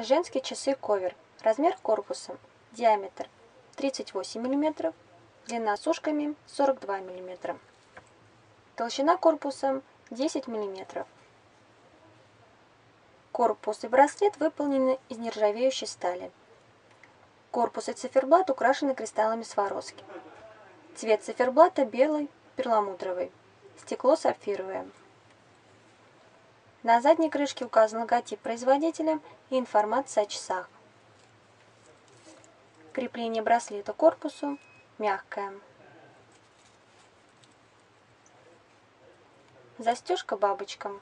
Женские часы ковер. Размер корпуса. Диаметр 38 мм. Длина с ушками 42 мм. Толщина корпуса 10 мм. Корпус и браслет выполнены из нержавеющей стали. Корпус и циферблат украшены кристаллами Сваровски. Цвет циферблата белый, перламутровый. Стекло сапфировое. На задней крышке указан логотип производителя и информация о часах. Крепление браслета к корпусу мягкое. Застежка бабочкам.